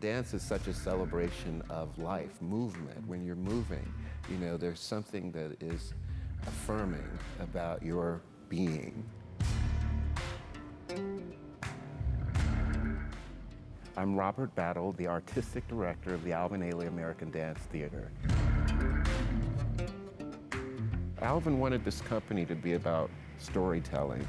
Dance is such a celebration of life, movement. When you're moving, you know, there's something that is affirming about your being. I'm Robert Battle, the artistic director of the Alvin Ailey American Dance Theater. Alvin wanted this company to be about storytelling.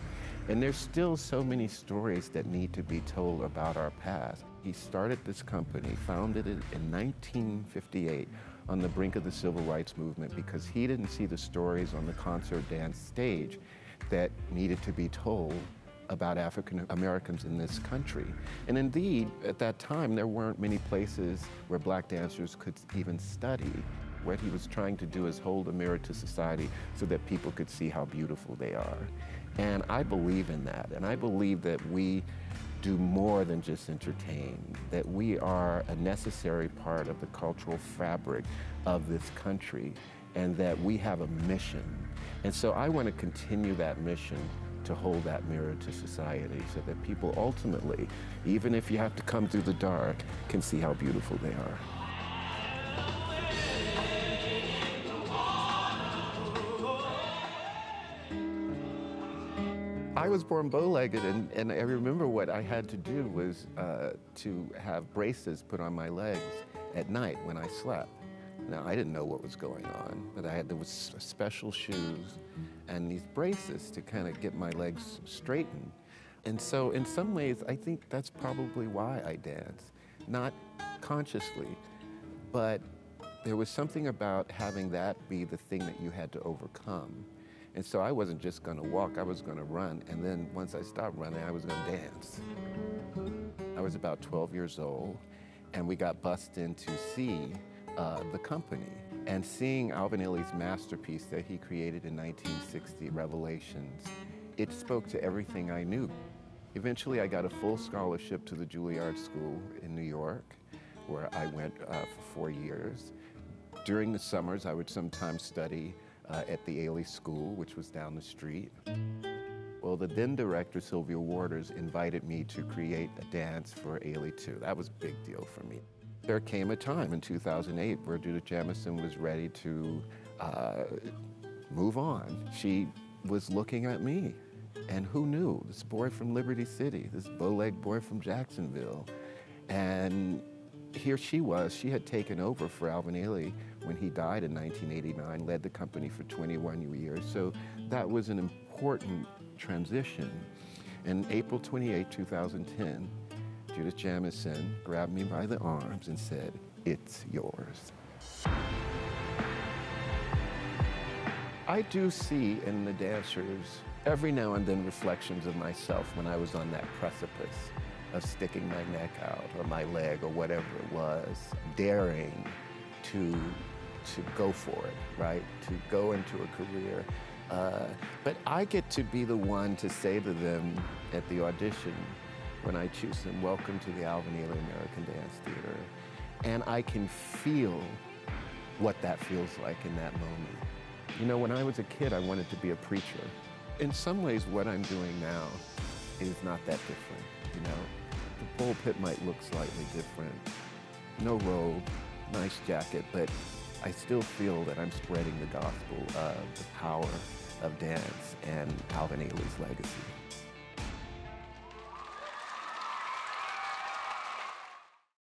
And there's still so many stories that need to be told about our past. He started this company, founded it in 1958 on the brink of the civil rights movement because he didn't see the stories on the concert dance stage that needed to be told about African Americans in this country. And indeed, at that time, there weren't many places where black dancers could even study. What he was trying to do is hold a mirror to society so that people could see how beautiful they are. And I believe in that. And I believe that we do more than just entertain, that we are a necessary part of the cultural fabric of this country, and that we have a mission. And so I want to continue that mission to hold that mirror to society so that people ultimately, even if you have to come through the dark, can see how beautiful they are. I was born bow-legged, and, and, I remember what I had to do was uh, to have braces put on my legs at night when I slept. Now, I didn't know what was going on, but I had those special shoes and these braces to kind of get my legs straightened. And so in some ways, I think that's probably why I dance. Not consciously, but there was something about having that be the thing that you had to overcome. And so I wasn't just gonna walk, I was gonna run. And then once I stopped running, I was gonna dance. I was about 12 years old, and we got bussed in to see uh, the company. And seeing Alvin Ailey's masterpiece that he created in 1960, Revelations, it spoke to everything I knew. Eventually, I got a full scholarship to the Juilliard School in New York, where I went uh, for four years. During the summers, I would sometimes study uh, at the Ailey School, which was down the street. Well, the then director, Sylvia Waters, invited me to create a dance for Ailey II. That was a big deal for me. There came a time in 2008 where Judith Jamison was ready to uh, move on. She was looking at me. And who knew? This boy from Liberty City, this bow-leg boy from Jacksonville. And here she was. She had taken over for Alvin Ailey when he died in 1989, led the company for 21 years. So that was an important transition. And April 28, 2010, Judith Jamison grabbed me by the arms and said, it's yours. I do see in the dancers every now and then reflections of myself when I was on that precipice of sticking my neck out or my leg or whatever it was, daring to, to go for it, right? To go into a career. Uh, but I get to be the one to say to them at the audition, when I choose them, welcome to the Alvin Ailey American Dance Theater. And I can feel what that feels like in that moment. You know, when I was a kid, I wanted to be a preacher. In some ways, what I'm doing now is not that different, you know? The pulpit might look slightly different. No robe, nice jacket, but I still feel that I'm spreading the gospel of the power of dance and Alvin Ailey's legacy.